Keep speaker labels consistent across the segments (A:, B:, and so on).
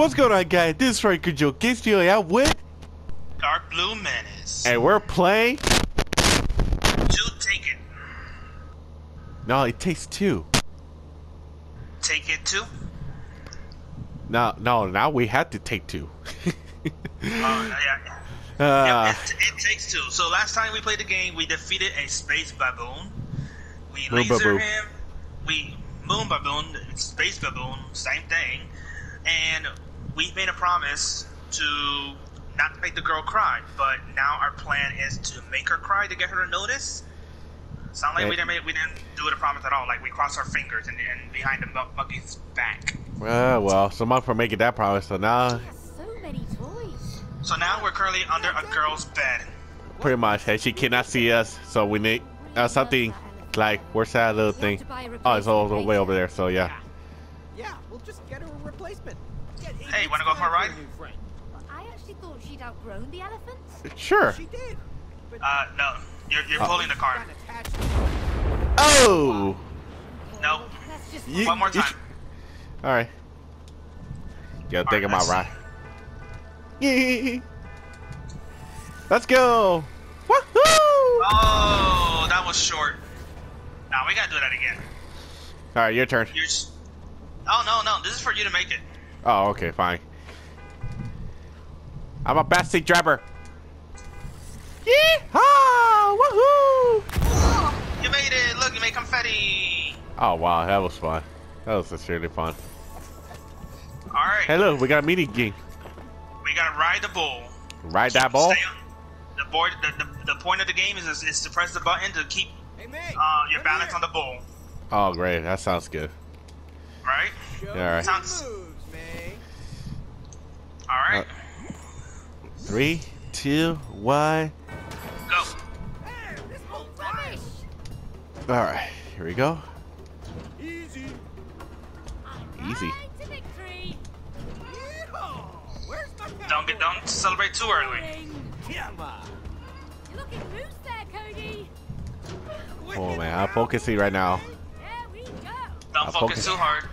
A: What's going on, guys? This is Frank Striker Joe Gamestudio out with,
B: Dark Blue Menace.
A: and we're playing.
B: Two, take it.
A: No, it takes two.
B: Take it two.
A: No, no, now we had to take two.
B: Oh, yeah. yeah.
A: uh,
B: it, it takes two. So last time we played the game, we defeated a space baboon. We
A: Moon
B: laser
A: baboon.
B: him. We moon baboon, space baboon, same thing. And we made a promise to not make the girl cry. But now our plan is to make her cry to get her to notice. Sound like we didn't make, we didn't do it a promise at all. Like we crossed our fingers and, and behind the mu- monkey's back.
A: uh, well, so much for making that promise. So now,
C: so many toys.
B: So now we're currently under a girl's bed.
A: pretty much, and she cannot see us. So we need uh, something like where's that little thing? Oh, it's all the way over there. So yeah.
D: Yeah, we'll just get her a replacement. Get
B: Hey,
D: it's
B: wanna go for a ride?
D: new
C: I actually thought she'd outgrown the elephants.
A: Sure.
D: She did.
B: Uh, no. You're, you're
A: Uh,
B: pulling the
D: car.
A: Oh.
B: Nope.
C: That's just
A: You-
B: One more time.
A: All right. Yo, think about
B: let's-
A: right. Yeah. Let's go. Woohoo!
B: Oh, that was short. Now we gotta do that again.
A: All right, your turn.
B: You're. s- Oh no, no. This is for you to make it.
A: Oh, okay, fine. I'm a backseat driver. Yeehaw! Woohoo!
B: You made it. Look, you made confetti.
A: Oh wow, that was fun. That was sincerely fun.
B: All right.
A: Hey, look, we got a mini game.
B: We gotta ride the bull.
A: Ride that ball.
B: Stay on- The board. The, the, the point of the game is, is is to press the button to keep
D: Hey, May.
B: uh, your balance
D: here.
B: on the bull.
A: Oh, great. That sounds good.
B: Right.
A: Yeah, all right.
B: Sounds-
D: moves, May.
B: All right.
A: Uh, three, two, one.
B: Go.
D: Hey, this whole
C: rubbish.
A: All right, here we go.
D: Easy.
A: Easy.
C: Ride to victory.
D: Yeehaw. Where's my
B: Don't get don't celebrate too early.
C: Ring.
D: Come on.
C: You're looking loose there, Cody.
A: Oh man, I'm focusing right now.
C: There we go.
B: Don't
A: I'll
B: focus
A: focus.
B: too hard.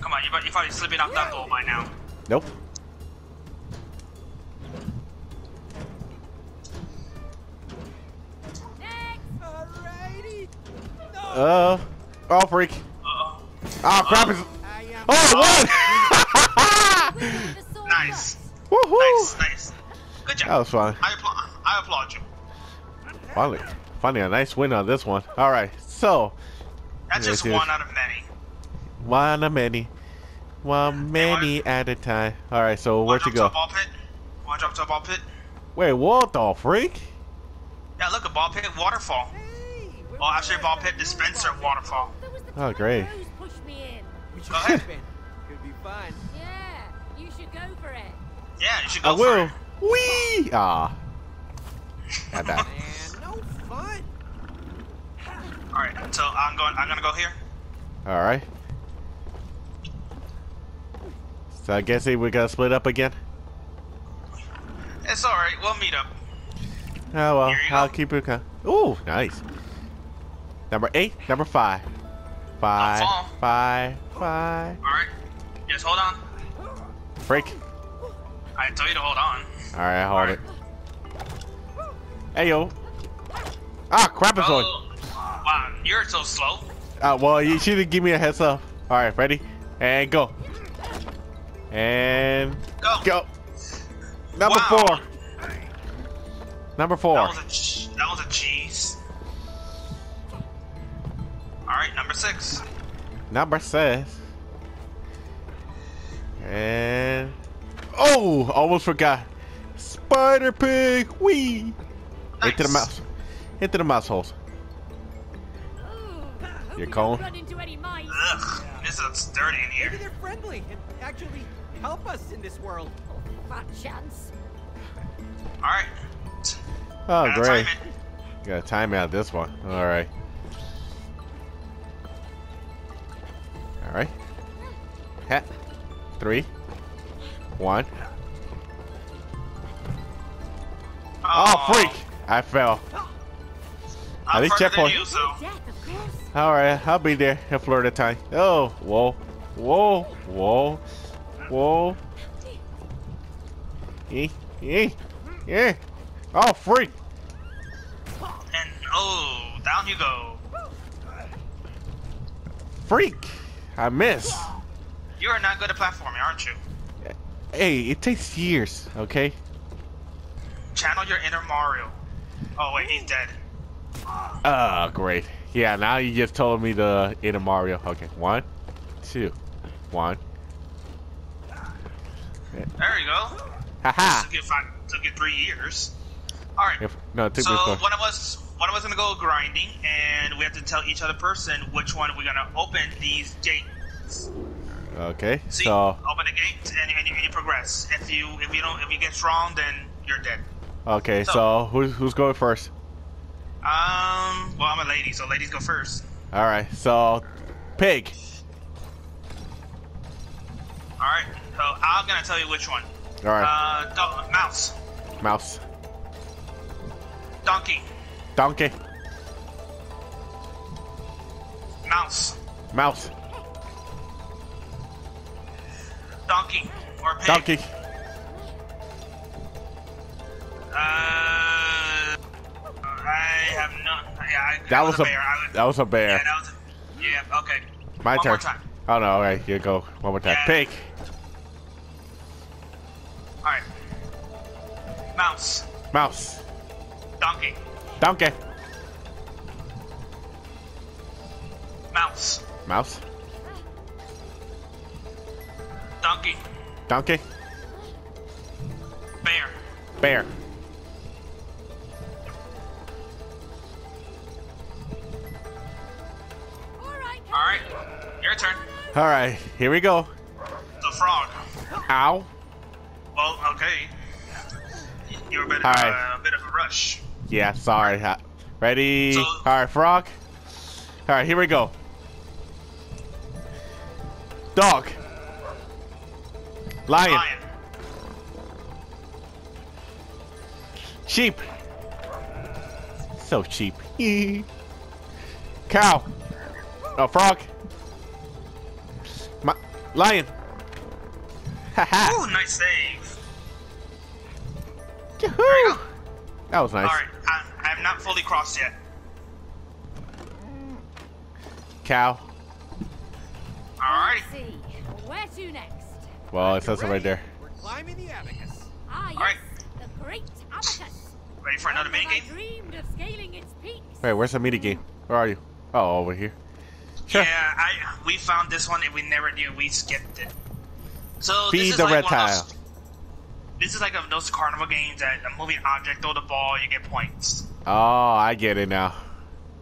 C: Come on,
B: you you're probably slipping off that goal by now.
A: Nope.
C: Next.
D: Alrighty. No.
A: Uh. Oh, freak.
B: Uh-oh.
A: Oh, crap. Is...
D: I am.
A: Oh, it
C: Winner of the sword
B: Nice.
A: Woohoo!
B: Nice. Nice. Good job.
A: That was fun.
B: I applaud. I applaud you.
A: Finally, finally, a nice win on this one. All right, so
B: That's
A: Yeah,
B: just one out of many.
A: One a many, one many at a time. All right, so where'd you
B: Wanna
A: go?
B: To a ball pit? Want to jump to a ball pit?
A: Wait, what the freak?
B: Yeah, look, a ball pit waterfall.
D: Hey, where
B: Oh,
D: was
B: actually,
D: that
B: ball pit
D: the
B: dispenser
D: moon
B: waterfall.
C: There was the
A: Oh, great.
C: Rose me in.
B: Go ahead.
D: Could be fun.
C: Yeah, you should go for it.
B: Yeah, you should
A: I
B: go for
A: will.
B: it.
A: Wee! Ah. Got that.
D: Man, no fun.
B: All right, so I'm going. I'm gonna go here.
A: All So I guess we gotta split up again.
B: It's all right. We'll meet up.
A: Oh well, I'll
B: go.
A: keep it. Ooh, nice. Number eight, number five. Five. Five. Five.
B: Alright. Just hold on.
A: Break.
B: I told you to hold on.
A: All right, I hold
B: Alright.
A: it. Hey yo. Ah, crap is on.
B: Oh, wow, you're so slow.
A: Uh, well, you should have give me a heads up. All right, ready? And go. And
B: Go.
A: go. Number
B: Wow.
A: four. Number four.
B: That was a that was a cheese. All right, number six.
A: Number six. And oh, almost forgot. Spider pig. Wee. Into the
B: Nice.
A: mouse. Into the mouse holes.
C: Ooh, hope
A: You're calling?
C: run into any mice.
B: Ugh, this is dirty in here.
D: Maybe they're friendly and actually help us in this world.
C: Oh, fat chance.
B: All right.
A: Oh,
B: Gotta
A: great. Got to time out this one. All right. All right. Hat. Three. One. Oh, freak! I fell.
B: I'm
A: least checkpoint.
B: you, so
C: Death, of course.
A: All right, I'll be there in Florida time. Oh, whoa, whoa, whoa, whoa. Eh, eh, eh. Oh, freak.
B: and oh, down you go.
A: Freak. I miss.
B: You are not good at platforming, aren't you?
A: Hey, it takes years, okay?
B: Channel your inner Mario. Oh wait, he's dead.
A: Oh, great. Yeah, now you just told me the inner Mario. Okay, one, two, one.
B: There you go.
A: Haha.
B: Took took you three years. All right.
A: If, no, it took
B: So
A: me four.
B: one of us, one of us gonna go grinding, and we have to tell each other person which one we're gonna open these gates.
A: Okay,
B: See,
A: so
B: open the gates, and, and, you, and you progress. If you if you don't if you get wrong, then you're dead.
A: okay,
B: So-
A: so who's who's going first?
B: Um. Well, I'm a lady, so ladies go first.
A: All right, so pig.
B: All right. So I'm gonna tell you which one.
A: All right,
B: Uh, do- mouse,
A: mouse,
B: donkey,
A: donkey,
B: mouse,
A: mouse,
B: donkey, or pig.
A: donkey.
B: Uh, I have not. Yeah, I,
A: That was a
B: bear. I was,
A: that was a
B: yeah,
A: bear.
B: that was. Yeah. Okay.
A: My
B: One
A: turn.
B: more time.
A: Oh no, all right, here you go. One more time.
B: Yeah.
A: Pig,
B: Mouse,
A: mouse,
B: donkey,
A: donkey,
B: mouse,
A: mouse,
B: donkey,
A: donkey,
B: bear,
A: bear.
C: All right.
B: Your turn.
A: All right, here we go.
B: The frog.
A: Ow.
B: Bit,
A: All
B: uh, a bit of a rush.
A: Yeah, sorry. Ready?
B: So-
A: All right, frog. All right, here we go. Dog. Lion.
B: Lion,
A: Sheep. So cheap. Cow. Oh, frog. My lion. Haha.
B: Nice save.
A: Yahoo! That was nice.
B: All right, I, I'm not fully crossed yet.
A: Cow.
B: All right.
C: Let's see. Where to next?
A: Well, it says it right there.
D: We're climbing the abacus.
C: Ah, yes.
B: right.
C: The great abacus.
B: Ready for another
C: When
B: mini
C: I
B: game?
C: dreamed of scaling its peaks.
A: Wait, where's the mini game? Where are you? Oh, over here. Sure.
B: Yeah, I we found this one and we never knew. We skipped it. So this is
A: the
B: like one of
A: reptile.
B: Those- This is like a, those carnival games that a moving object, throw the ball, you get points.
A: Oh, I get it now.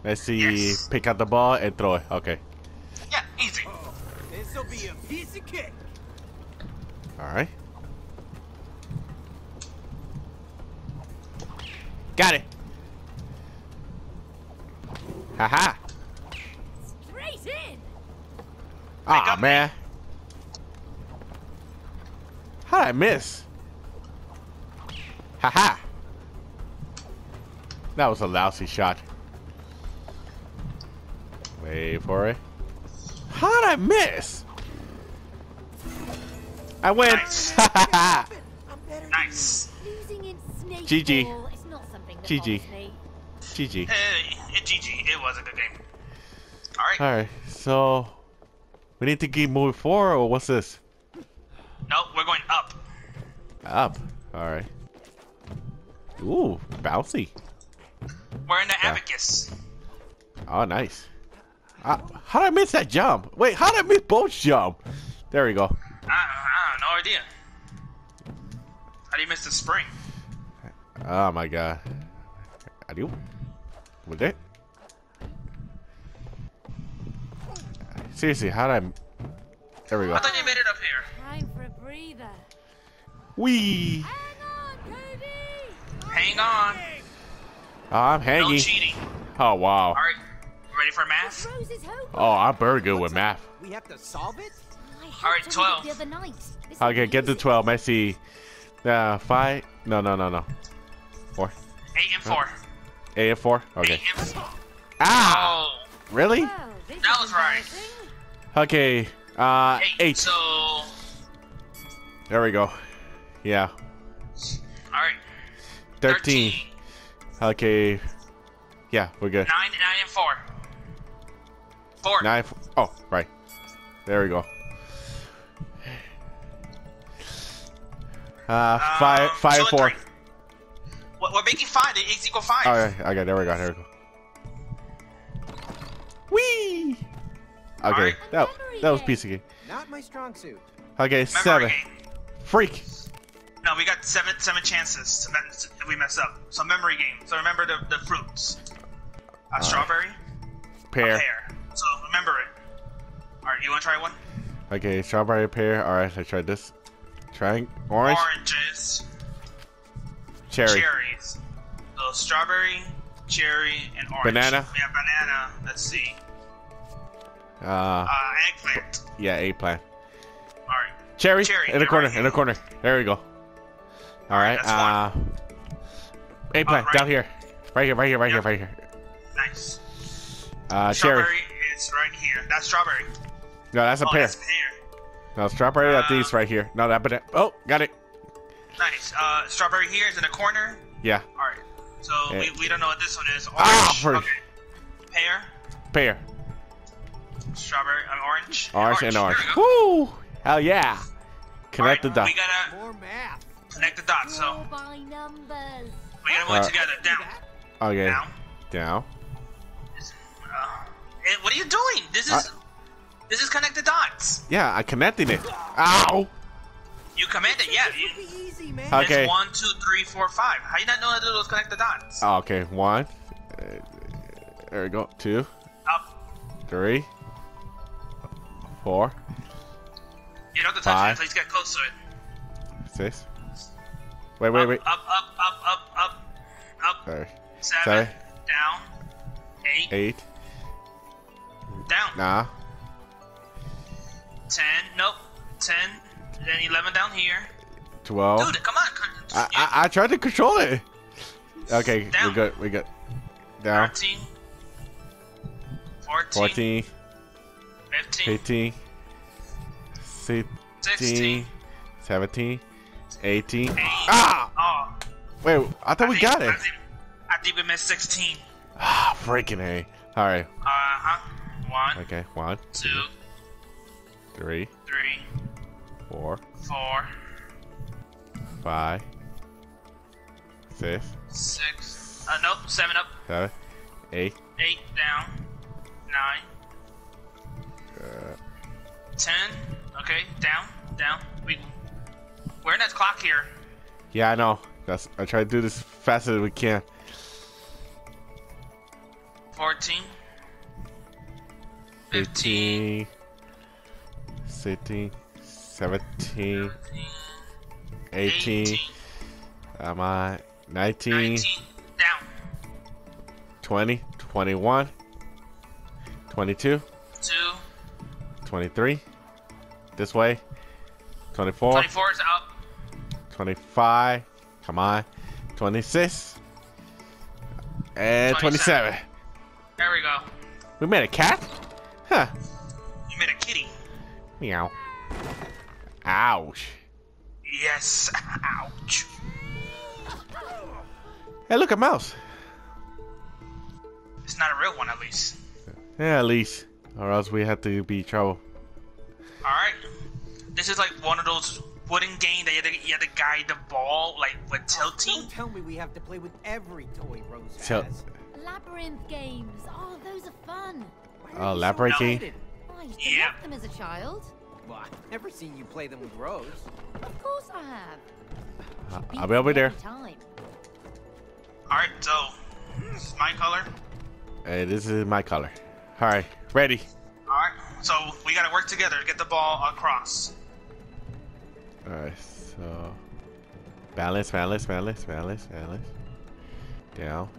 A: Let's see.
B: Yes.
A: Pick up the ball and throw it. Okay.
B: Yeah, easy.
D: This'll be a piece of cake.
A: All right. Got it. Haha.
C: Straight in.
A: Ah,
B: up,
A: man. How'd I miss? Haha. That was a lousy shot. Wait for it. How'd I miss? I win.
B: Nice.
D: I'm
B: Nice.
C: Losing in snake
A: GG.
C: ball is not something that
A: GG.
C: bothers.
A: GG.
B: Uh, it, GG. It was a good game. All right.
A: All right, so we need to keep moving forward, or what's this?
B: No, we're going up.
A: Up. All right. Ooh, bouncy.
B: We're in the
A: Yeah.
B: abacus.
A: Oh, nice. Uh, how did I miss that jump? Wait, how did I miss both jump? There we go.
B: I, I have no idea. How do you miss the spring?
A: Oh my god. I do. With it? Seriously, how did I? There we go.
B: I thought you made it up here.
C: Time for a breather.
A: Wee.
C: Hang on, Cody.
B: Hang on.
A: Oh, I'm
B: No
A: hanging.
B: cheating.
A: Oh wow.
B: All right. Ready for math?
C: Rose is home.
A: Oh, I'm very good with math.
D: We have to solve it?
B: All right,
C: helped her with
B: 12.
C: it The other night. This
A: Okay, get to 12. Let's see. Uh, five. No, no, no, no. Four.
B: Eight and four.
A: Eight and four. Okay.
B: Eight and four.
A: Ah!
B: Oh,
A: Really?
C: Well, this
B: was right.
A: Okay. Uh,
B: eight.
A: eight.
B: So,
A: There we go. Yeah.
B: Right.
A: 13. Okay. Yeah, we're good.
B: Nine, nine, and four. Four.
A: Nine. f- Oh, right. There we go. Uh, five,
B: Um,
A: five,
B: two
A: and four.
B: three. We're we're making five. It's equal five.
A: All right, okay, there we go. There we go. Whee! Okay,
B: Alright.
A: that that was piece of cake.
D: Not my strong suit.
A: Okay,
B: Memory
A: seven.
B: game.
A: Freak.
B: No, we got seven seven chances to mess, if we mess up. So memory game. So remember the, the fruits. A strawberry, a
A: Pear.
B: pear. So remember it. All right, you want to try one?
A: Okay, strawberry pear. All right, I tried this. Trying orange,
B: Oranges,
A: cherry.
B: cherries. So strawberry, cherry, and orange.
A: Banana.
B: We have banana. Let's see.
A: Uh,
B: Uh, eggplant.
A: yeah, eggplant.
B: All right.
A: Cherry,
B: Cherry,
A: in the corner,
B: right.
A: in the corner. There we go. All right,
B: that's
A: uh, eggplant
B: right.
A: down here, right here, right here, right here, right here.
B: Nice.
A: Uh, cherry.
B: Strawberry is right here. That's strawberry.
A: No, that's a
B: oh,
A: pear.
B: that's pear.
A: No, strawberry at
B: Uh,
A: these right here. No, that banana. Oh, got it.
B: Nice. Uh, strawberry here is in the corner.
A: Yeah,
B: All right. So
A: Yeah.
B: we, we don't know what this one is. Orange.
A: Ah, freak.
B: okay. Pear,
A: pear,
B: strawberry, and orange.
A: orange, and orange.
B: There we go.
A: Woo! Hell yeah! Connect the dots.
B: We gotta
D: More math.
B: Connect the dots. So
C: Draw by numbers.
B: we gotta work
A: Alright.
B: together. Down,
A: Okay,
B: down.
A: down.
B: Uh, eh, what are you doing? This is
A: I-
B: this is connect the dots.
A: Yeah, I'm connecting it. Ow!
B: You commanded, yeah.
D: This
B: You,
D: be easy, man.
A: Okay.
B: It's one, two, three, four, five. How you not know how to do those connect the dots?
A: Oh, okay, one. Uh, there we go. Two,
B: Up.
A: three, four,
B: You don't have to touch
A: Five.
B: it. Please get close to it.
A: six. Wait, wait,
B: up,
A: wait.
B: Up, up, up, up, up, up.
A: Sorry.
B: Seven.
A: Sorry.
B: Down. Eight.
A: Eight.
B: Down.
A: Nah.
B: Ten. Nope. Ten. Then eleven down here.
A: Twelve.
B: Dude, come on.
A: I, I, I tried to control it. Okay,
B: Down.
A: good. We're good. Down.
B: 13, 14,
A: 14,
B: 15,
A: 15, 16,
B: 16,
A: 17, 18.
B: 8.
A: Ah!
B: Oh,
A: Wait, I thought we
B: think-
A: got
B: I
A: it.
B: think, I think we missed 16.
A: Ah, freaking A. Alright.
B: Uh huh. One,
A: Okay, one,
B: two,
A: three,
B: three,
A: four,
B: four,
A: five, six,
B: six. Uh, nope. Seven up.
A: Seven. Eight.
B: Eight down. Nine.
A: uh,
B: Ten. Okay. Down. Down. We. We're in that clock here.
A: Yeah, I know. That's I try to do this as fast as we can.
B: 14. 15.
A: 15, 16, 17,
B: 17,
A: 18,
B: 18,
A: am I 19,
B: 19. Down.
A: 20, 21, 22,
B: 2.
A: 23. This way. 24,
B: 24 is up.
A: 25. Come on. 26. And 27.
B: 27. There we go.
A: We made a cat? Huh.
B: You made a kitty.
A: Meow. Ouch.
B: Yes. Ouch.
A: Hey, look, a mouse.
B: It's not a real one, at least.
A: Yeah, at least. Or else we have to be trouble.
B: Alright. This is like one of those wooden games that you have, to, you have to guide the ball, like with tilting.
D: Don't tell me we have to play with every toy Rose
A: Til-
D: has.
C: Labyrinth games. Oh, those are fun.
A: Oh,
D: are
A: labyrinth game?
D: excited?
C: I used to
B: Yeah.
C: love them as a child.
D: Well, I've never seen you play them with Rose.
C: Of course I have.
A: Uh, I'll be over there.
C: Time.
B: Alright, so this is my color.
A: Hey, this is my color. Alright, ready.
B: Alright, so we gotta work together to get the ball across.
A: Alright, so. Balance, balance, balance, balance, balance. Down.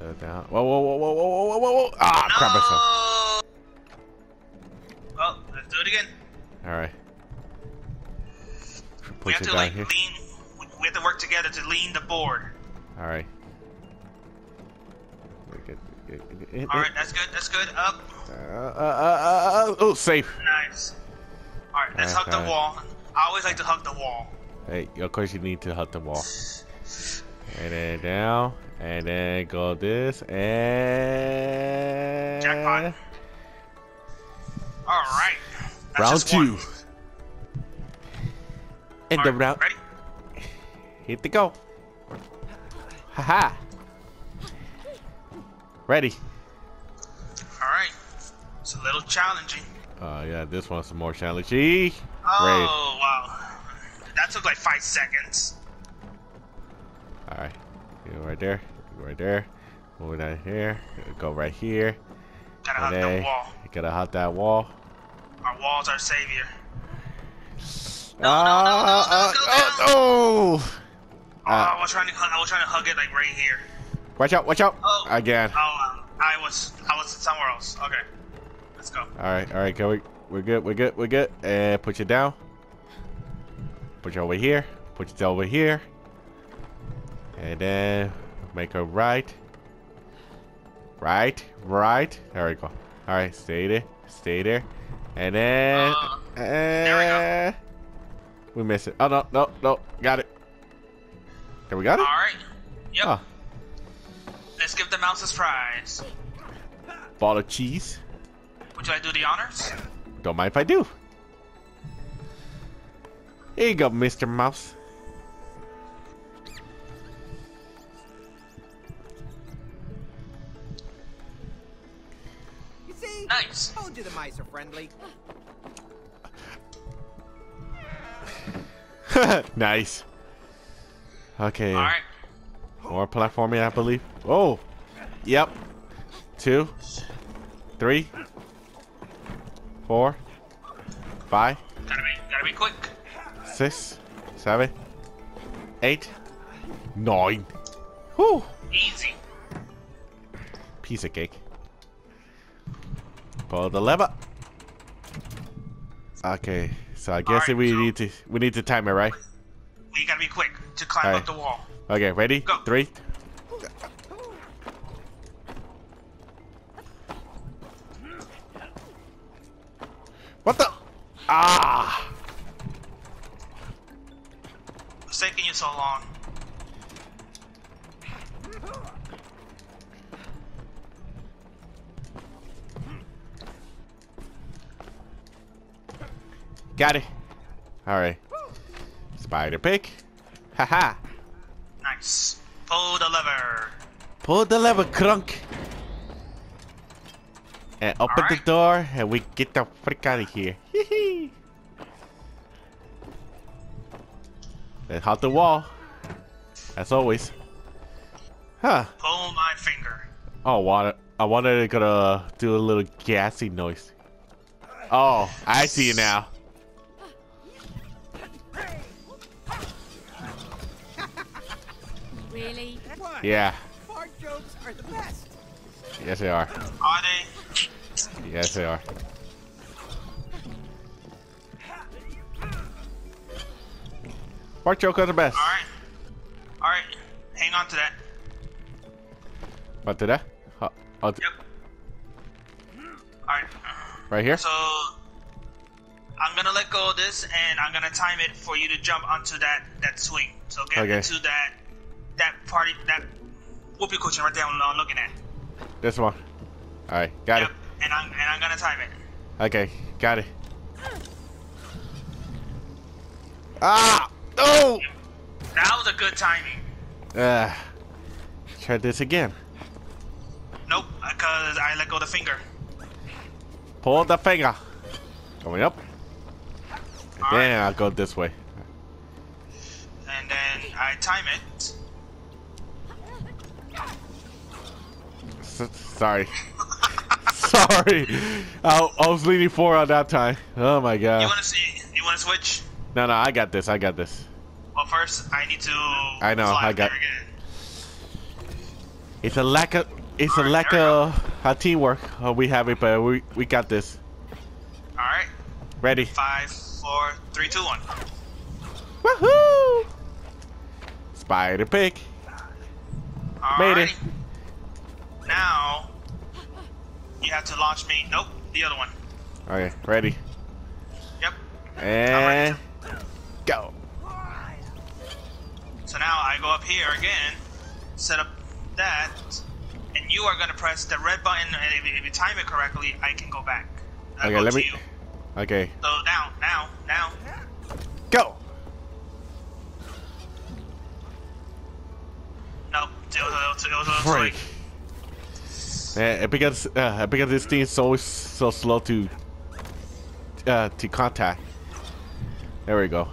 A: Uh, down. Whoa, whoa, whoa, whoa, whoa, whoa, whoa, whoa. Ah, crap myself.
B: Well, let's do it again.
A: Alright.
B: We have to like
A: here.
B: lean. we- have to work together to lean the board.
A: Alright.
B: Alright, that's good. That's good. Up.
A: Uh, uh, uh, uh, uh, oh, safe.
B: Nice. All right, let's
A: Alright,
B: hug the
A: alright.
B: wall. I always like to hug the wall.
A: Hey, of course you need to hug the wall. And then down, and then go this, and
B: Jackpot. All right. That's
A: round
B: one.
A: two. And
B: All
A: the
B: right,
A: round,
B: Ready?
A: hit the go. Haha. Ready.
B: All right. It's a little challenging.
A: Uh, yeah, this one's more challenging.
B: Oh wow. That took like five seconds.
A: All right, go right there, go right there, move down here, go right here,
B: Gotta
A: then
B: the wall.
A: you gotta hug that wall.
B: Our wall's our savior.
A: Ah,
B: no, no, no,
A: ah,
B: go
A: oh, oh.
B: Oh,
A: Uh,
B: I was trying to hug. I was trying to hug it like right here.
A: Watch out, watch out.
B: Oh.
A: Again.
B: Oh, I was I was somewhere else. Okay, let's go.
A: All right, all right, go. We- We're good, we're good, we're good. And put you down. Put you over here. Put you over here. And then make a right. Right, right. There we go. All right, stay there, stay there. And then,
B: Uh,
A: uh,
B: there
A: we miss it. Oh no, no, no, got it. There we got
B: All
A: it.
B: right. Yep.
A: Oh,
B: Let's give the mouse a prize.
A: ball of cheese.
B: Would you like to do the honors?
A: Don't mind if I do. Here you go, Mr. Mouse.
D: You see?
B: Nice.
D: Told you the mice are friendly.
A: nice. Okay.
B: All right.
A: More platforming, I believe. Oh. Yep. Two. Three. Four. Five.
B: Gotta be gotta be quick.
A: Six, seven, eight, nine. Whew.
B: Easy.
A: Piece of cake. Pull the lever. Okay. So I guess
B: Alright,
A: we
B: so-
A: need to we need to time it, right?
B: We gotta be quick to climb
A: Alright.
B: up the wall.
A: Okay, ready?
B: Go.
A: Three. All right. Spider pick. Haha.
B: Nice. Pull the lever.
A: Pull the lever, crunk. And open the door, and we get the frick out of here. Hee Then hot the wall. As always. Huh.
B: Pull my finger.
A: Oh, wanted, I wanted it gonna do a little gassy noise. Oh, I see you now.
D: What?
A: Yeah.
D: Fart jokes are the best.
A: Yes, they are.
B: Are they?
A: Yes, they are. Fart joke are the best.
B: All right. All right. Hang on to that.
A: What did that? Uh, oh, oh,
B: Yep. All right.
A: right here?
B: So I'm gonna let go of this, and I'm gonna time it for you to jump onto that that swing. So get
A: Okay.
B: into that that party that whoopee cushion right there. I'm looking at.
A: This one. Alright, got
B: Yep. And I'm and I'm gonna time it.
A: it. Okay, got it. Ah! Oh!
B: That was a good timing.
A: Uh, try this again.
B: Nope, because I let go of the finger.
A: Pull the finger. Coming up.
B: All right.
A: Yeah, I'll go this way.
B: And then I time it.
A: Sorry. sorry. I, I was leaning forward on that time. Oh my god.
B: You wanna see? You wanna switch?
A: No, no, I got this. I got this.
B: Well, first I need to.
A: I know, I got-. It's a lack of. It's a
B: Alright,
A: lack
B: there we go.
A: of uh, teamwork. Uh, we have it, but we we got this.
B: All right.
A: Ready?
B: Five, four, three, two, one.
A: Woohoo! Spider pick. Made it.
B: Now you have to launch me. Nope, the other one.
A: Okay, ready.
B: Yep.
A: And go.
B: So now I go up here again, set up that, and you are gonna press the red button, and if, if you time it correctly, I can go back. I
A: Okay,
B: go
A: let me.
B: You.
A: Okay,
B: So now, now, now.
A: go.
B: Nope. It was, it was, it was, it was
A: Freak. because uh, because this thing is so so slow to uh, to contact. There we go.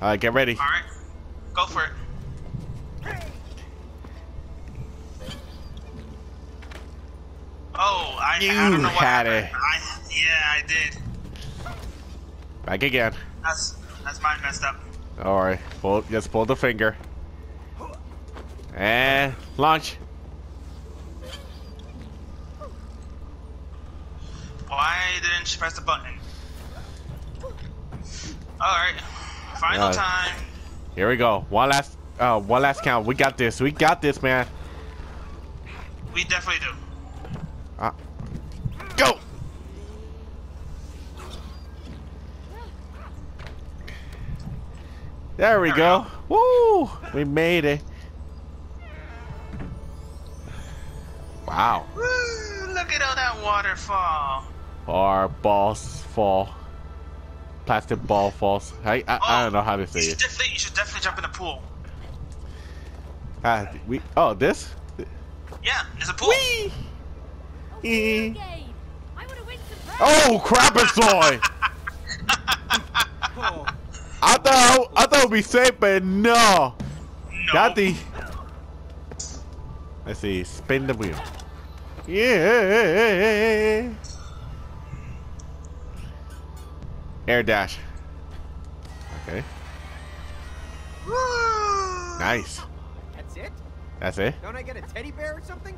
A: All right, get ready.
B: all right, go for it. Oh, I,
A: You
B: I don't know what
A: had it.
B: I, yeah, I did.
A: Back again.
B: That's that's mine messed up.
A: All right, pull, just pull the finger. And launch.
B: Why didn't she press the button? All right, final
A: Yeah.
B: time.
A: Here we go. One last, uh, one last count. We got this. We got this, man.
B: We definitely do.
A: Uh, go. There we
B: There we
A: go. Woo! We made it. Wow.
B: Woo, look at all that waterfall.
A: Our balls fall. Plastic ball falls. I I, I don't know how to say
B: you should
A: it.
B: Definitely, you should definitely jump in the pool.
A: Ah, we oh this.
B: Yeah, there's a pool.
A: Whee!
C: Game. I would have win some prizes.
A: Oh, Krabasoy!
D: Oh,
A: I thought I thought it'd be safe, but no.
B: No.
A: Got the. Let's see. Spin the wheel. Yeah. Air dash. Okay. Nice.
D: that's it?
A: That's it.
D: Don't I get a teddy bear or something?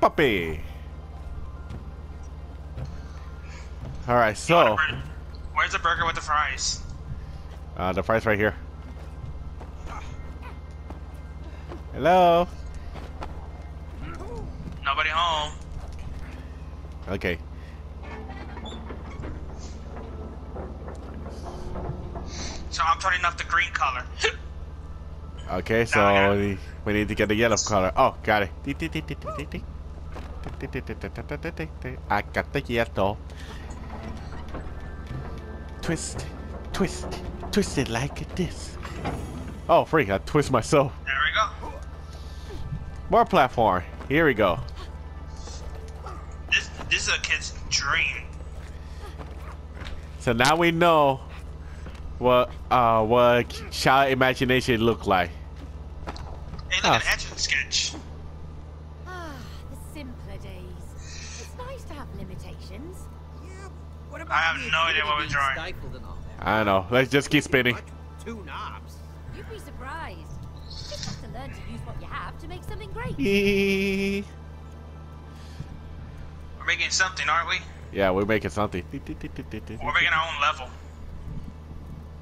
A: Puppy. All right. So
B: want a burger? Where's the burger with the fries?
A: uh, the fries right here. Hello.
B: Nobody home.
A: Okay.
B: So I'm turning off the green color.
A: Okay, so
B: Now I got
A: we, we need to get the yellow color. Oh, got it. I got the yellow. Twist, twist, twist it like this. Oh, freak! I twist myself.
B: there we go.
A: More platform. Here we go.
B: Dream.
A: So now we know what uh what child imagination look like.
B: Hey, look
A: Ah.
B: at an etch sketch.
C: Ah, the simpler days. It's nice to have limitations.
D: Yeah. What about
B: I have no idea what we're drawing.
D: Stifled and all that?
A: I don't know. Let's just keep spinning.
D: Two knobs.
C: You'd be surprised. You just have to learn to use what you have to make something great.
B: We're making something, aren't we?
A: We're making something.
B: We're making our own level.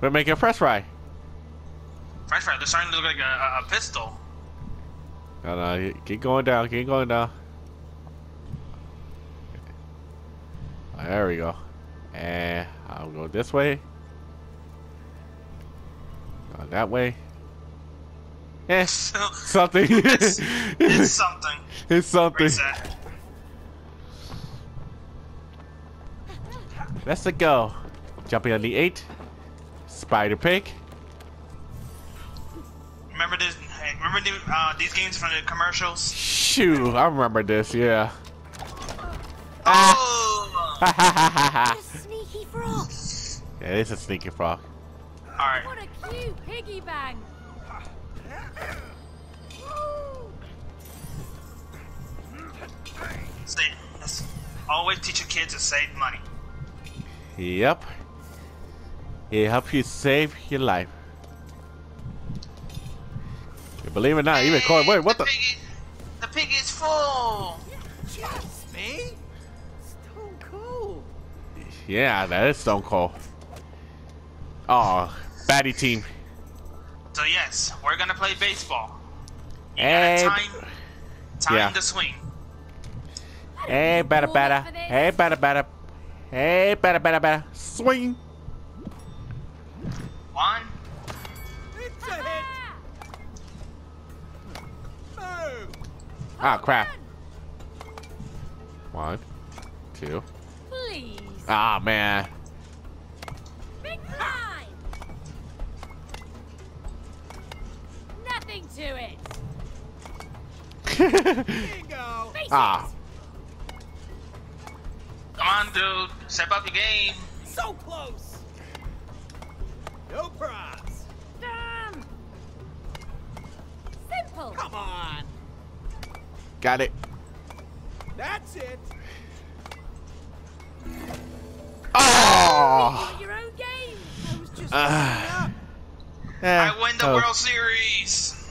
A: We're making a fresh fry.
B: French fry. They're starting to look like a, a, a pistol.
A: No, no, keep going down, keep going down. There we go. And I'll go this way. Go that way. Eh, something.
B: it's, it's something.
A: it's something.
B: Reset.
A: Let's go. Jumping on the eight. Spider pig.
B: Remember this? Hey, remember the, uh, these games from the commercials?
A: Shoo, I remember this, yeah.
B: Oh!
A: yeah,
C: What a sneaky frog.
A: Yeah, it's a sneaky frog.
B: All right.
C: What a cute piggy bank.
B: Stay. Always teach your kids to save money.
A: Yep. It helps you save your life. You believe it or not, even Corey, wait, what the?
B: pig is- the pig is full.
D: Yes, me. Stone cold.
A: Yeah, that is Stone Cold. Oh, baddie team.
B: So yes, we're gonna play baseball.
A: Hey,
B: Time, time
A: Yeah.
B: to swing.
A: hey, better,
C: Fall
A: better. Hey, better, better. Hey, better, better, better. Swing.
B: One,
D: It's a hit. Move.
A: Ah, crap. One, two.
C: Please.
A: Ah, man.
C: Big climb. Nothing to it.
D: Bingo.
A: Ah.
C: It.
B: come on, dude. Step up your game.
D: So close. No props.
C: Damn. Simple.
D: Come on.
A: Got it.
D: That's it.
A: Oh!
C: Your own game.
D: I was just
A: Ah. Eh,
B: I win the
A: oh.
B: World Series.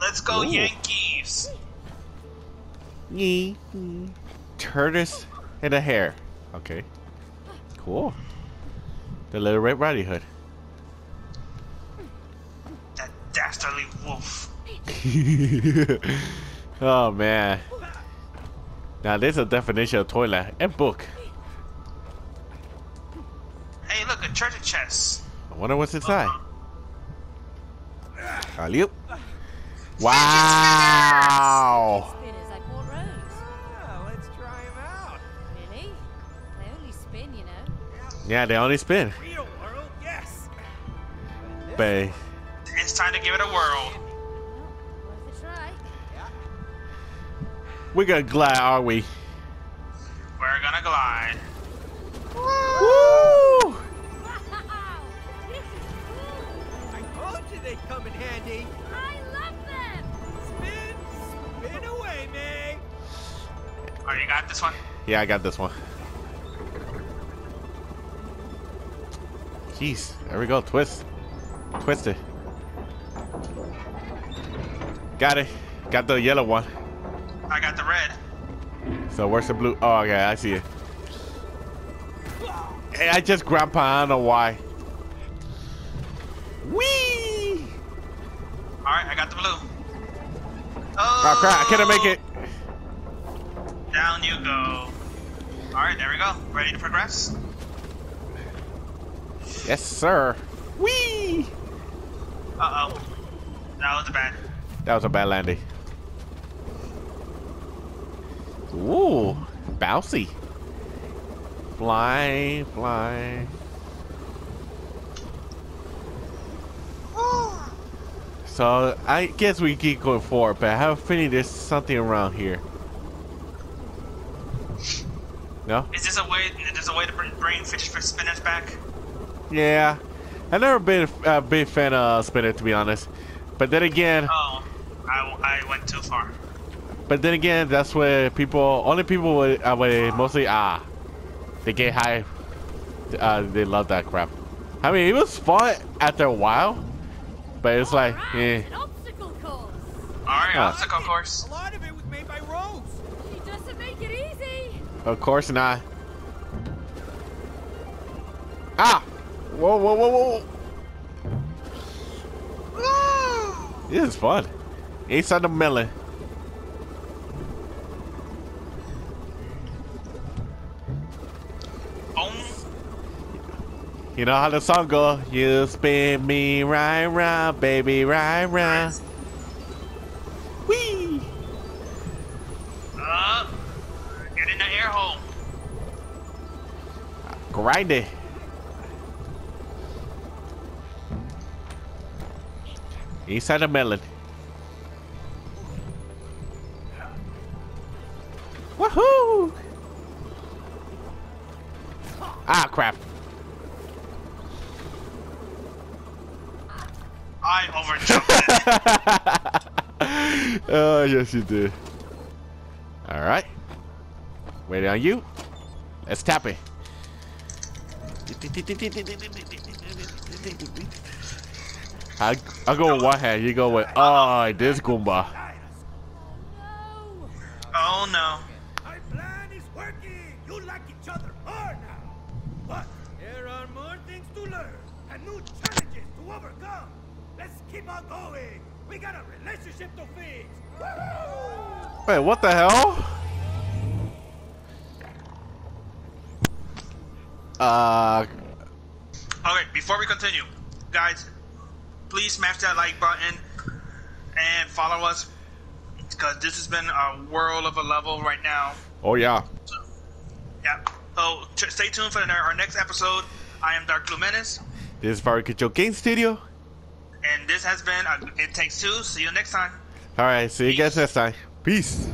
B: Let's go
A: Ooh.
B: Yankees.
A: Yee. Tortoise and a hare. Okay. Cool. The Little Red Riding Hood.
B: That dastardly wolf.
A: oh man. Now there's a definition of toilet and book.
B: Hey, look, a treasure chest.
A: I wonder what's inside. Uh, Alley-oop.
B: Fidget
A: Wow. Yeah, they only spin.
D: Real world, yes.
A: But
B: It's time to give it a whirl.
C: Well, worth a try.
A: we're gonna glide, are we?
B: We're gonna glide.
A: Woo!
C: Wow! This is cool.
D: I told you they'd come in handy.
C: I love them.
D: Spin, spin away, May.
B: Alright, you got this one?
A: Yeah, I got this one. Jeez, there we go. Twist. Twist it. Got it. Got the yellow one.
B: I got the red.
A: So where's the blue? Oh, okay, I see it. Hey, I just grabbed I don't know why. Whee!
B: Alright, I got the blue. Oh,
A: Oh crap, I couldn't make it. Oh.
B: Down you go. Alright, there we go. Ready to progress?
A: Yes, sir. Whee!
B: Uh oh. That was bad.
A: That was a bad landing. Ooh, bouncy. Fly, fly. So I guess we keep going forward, but I have a feeling there's something around here. No?
B: Is this a way? Is this a way to bring, bring fish for spinners back?
A: Yeah. I've never been a big fan of spinner to be honest. But then again,
B: Oh, I, I went too far.
A: but then again, that's where people, only people with, uh, with mostly ah, they get high. Uh, they love that crap. I mean, it was fun after a while, but it's like,
C: Alright,
A: eh.
C: course.
B: Alright, obstacle course.
D: A lot of it was made by Rose.
C: She doesn't make it easy.
A: Of course not. Ah! Whoa, whoa, whoa, whoa! This is fun. Inside the melon.
B: Boom.
A: You know how the song go? You spin me right round, baby, right round. Whee!
B: Uh, get in the air hole.
A: Grind it. Inside a melon. Woohoo! Ah, crap.
B: I overjumped
A: oh, yes, you did. All right. Waiting on you. Let's tap it. I, I'll go with one hand. You go with, oh, this Goomba.
B: Oh no.
D: My plan is working. You like each other more now. But there are more things to learn and new challenges to overcome. Let's keep on going. We got a relationship to fix.
A: Wait, what the hell? Uh,
B: Okay, before we continue, guys, please smash that like button and follow us because this has been a world of a level right now.
A: oh yeah.
B: So, yeah. So t- stay tuned for the, our next episode. I am Dark Blue Menace,
A: This is Barricacho Game Studio.
B: and this has been It Takes Two. See you next time.
A: All right, see you guys next time. Peace.